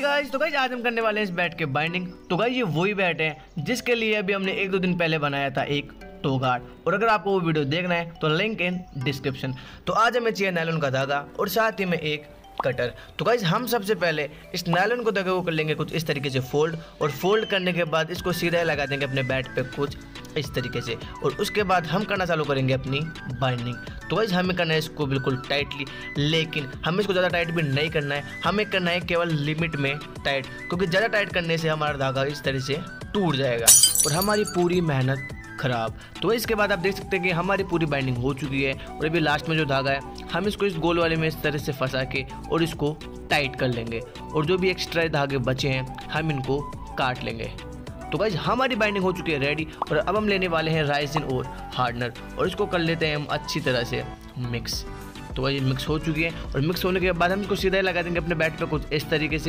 Guys तो guys आज हम करने वाले हैं इस बैट के बाइंडिंग तो गाइस ये वही बैट है, जिसके लिए अभी हमने एक दो दिन पहले बनाया था एक टो गार्ड और अगर आपको वो वीडियो देखना है तो लिंक इन डिस्क्रिप्शन तो आज हमें चाहिए नैलन का धागा और साथ ही में एक कटर तो गाइज़ हम सबसे पहले इस नायलन को धागे को कर लेंगे कुछ इस तरीके से फोल्ड और फोल्ड करने के बाद इसको सीधा लगा देंगे अपने बैट पे कुछ इस तरीके से। और उसके बाद हम करना चालू करेंगे अपनी बाइंडिंग तो गाइज़ हमें करना है इसको बिल्कुल टाइटली लेकिन हमें इसको ज़्यादा टाइट भी नहीं करना है। हमें करना है केवल लिमिट में टाइट क्योंकि ज़्यादा टाइट करने से हमारा धागा इस तरह से टूट जाएगा और हमारी पूरी मेहनत खराब। तो इसके बाद आप देख सकते हैं कि हमारी पूरी बाइंडिंग हो चुकी है और अभी लास्ट में जो धागा है, हम इसको इस गोल वाले में इस तरह से फंसा के और इसको टाइट कर लेंगे। और जो भी एक्स्ट्रा धागे बचे हैं, हम इनको काट लेंगे। तो गाइज़ हमारी बाइंडिंग हो चुकी है रेडी और अब हम लेने वाले हैं राइसिन और हार्डनर और इसको कर लेते हैं हम अच्छी तरह से मिक्स तो भाई मिक्स हो चुकी है और मिक्स होने के बाद हम इसको सीधा ही लगा देंगे अपने बैट पर कुछ इस तरीके से।